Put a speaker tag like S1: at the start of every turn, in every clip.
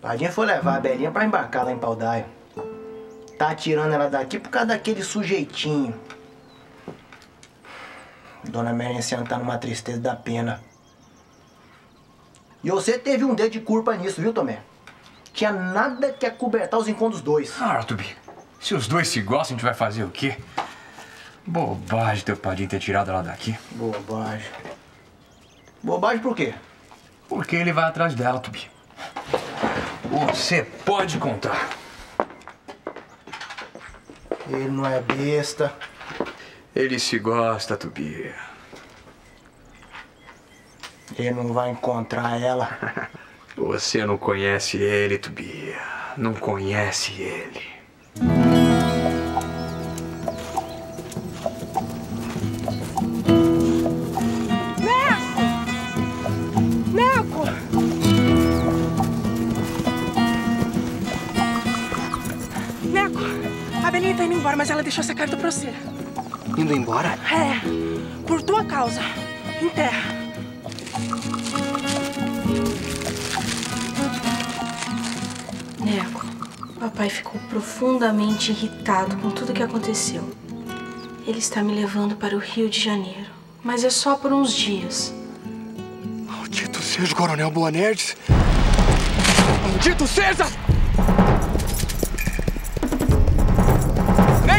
S1: Padinha foi levar a Belinha pra embarcar lá em Paudaio. Tá tirando ela daqui por causa daquele sujeitinho. Dona Merenciana tá numa tristeza da pena. E você teve um dedo de culpa nisso, viu, Tomé? Tinha nada que acobertar os encontros dos dois.
S2: Ah, Artubi, se os dois se gostam, a gente vai fazer o quê? Bobagem teu padrinho ter tirado ela daqui.
S1: Bobagem. Bobagem por quê?
S2: Porque ele vai atrás dela, Tubi. Você pode contar.
S1: Ele não é besta.
S2: Ele se gosta, Tubi.
S1: Ele não vai encontrar ela.
S2: Você não conhece ele, Tubi. Não conhece ele.
S3: Neco, a Belinha tá indo embora, mas ela deixou essa carta pra você.
S1: Indo embora?
S3: É, por tua causa. Enterra.
S4: Neco, papai ficou profundamente irritado com tudo que aconteceu. Ele está me levando para o Rio de Janeiro, mas é só por uns dias.
S5: Maldito seja o Coronel Boanerges! Maldito seja!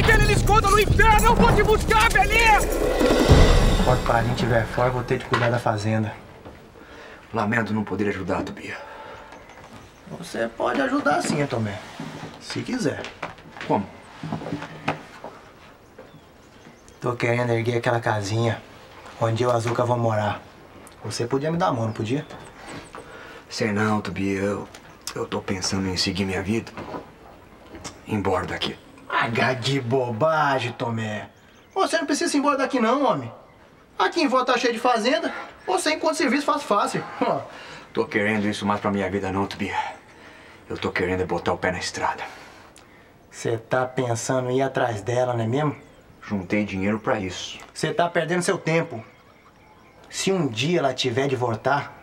S5: Que ele esconda no inferno, eu vou te buscar, Belinha!
S1: Quando o padrinho estiver fora, eu vou ter de cuidar da fazenda.
S2: Lamento não poder ajudar, Tubi.
S1: Você pode ajudar sim, Tomé. Se quiser.
S2: Como?
S1: Tô querendo erguer aquela casinha onde eu e a Azuca vão morar. Você podia me dar a mão, não podia?
S2: Sei não, Tubi. Eu, eu tô pensando em seguir minha vida. Embora daqui.
S1: H de bobagem, Tomé. Você não precisa ir embora daqui não, homem. Aqui em volta tá cheio de fazenda. Você encontra serviço fácil fácil.
S2: Tô querendo isso mais pra minha vida não, Tubi. Eu tô querendo é botar o pé na estrada.
S1: Você tá pensando em ir atrás dela, não é mesmo?
S2: Juntei dinheiro pra isso.
S1: Você tá perdendo seu tempo. Se um dia ela tiver de voltar,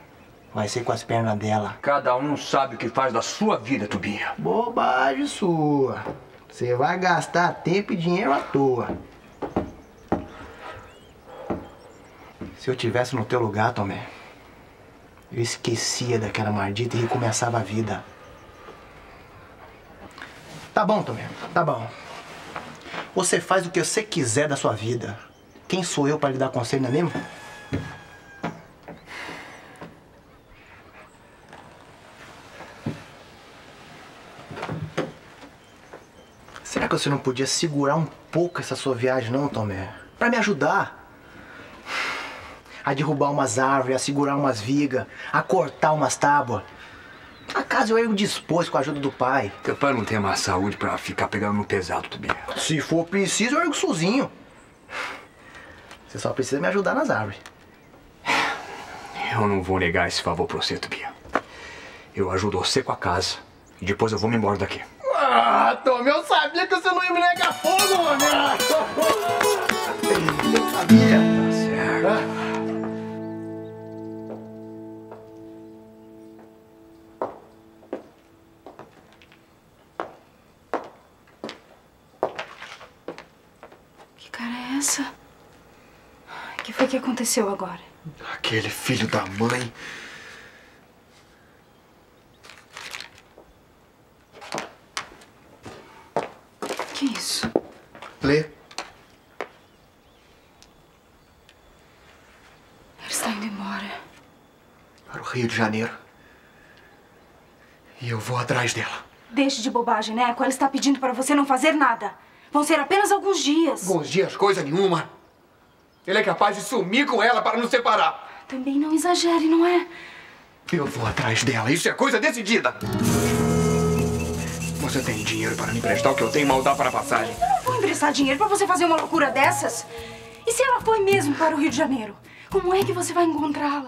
S1: vai ser com as pernas dela.
S2: Cada um sabe o que faz da sua vida, Tubi.
S1: Bobagem sua. Você vai gastar tempo e dinheiro à toa. Se eu tivesse no teu lugar, Tomé, eu esquecia daquela maldita e recomeçava a vida. Tá bom, Tomé, tá bom. Você faz o que você quiser da sua vida. Quem sou eu para lhe dar conselho, não é mesmo? Será que você não podia segurar um pouco essa sua viagem, não, Tomé? Pra me ajudar. A derrubar umas árvores, a segurar umas vigas, a cortar umas tábuas. Acaso eu ergo dispôs com a ajuda do pai.
S2: Teu pai não tem mais saúde pra ficar pegando no pesado, Tubi.
S1: Se for preciso, eu ergo sozinho. Você só precisa me ajudar nas árvores.
S2: Eu não vou negar esse favor pra você, Tubi. Eu ajudo você com a casa. E depois eu vou me embora daqui.
S1: Ah, Tomé, eu sabia que você não ia me negar fogo, homem! Eu sabia.
S2: Tá certo.
S4: Que cara é essa? O que foi que aconteceu agora?
S5: Aquele filho da mãe.
S4: Que isso?
S5: Lê.
S4: Ele está indo embora.
S5: Para o Rio de Janeiro. E eu vou atrás dela.
S4: Deixe de bobagem, Neco. Ela está pedindo para você não fazer nada. Vão ser apenas alguns dias.
S5: Bons dias, coisa nenhuma. Ele é capaz de sumir com ela para nos separar.
S4: Também não exagere, não é?
S5: Eu vou atrás dela, isso é coisa decidida. Você tem dinheiro para me emprestar o que eu tenho mal dar para a passagem.
S4: Eu não vou emprestar dinheiro para você fazer uma loucura dessas. E se ela foi mesmo para o Rio de Janeiro? Como é que você vai encontrá-la?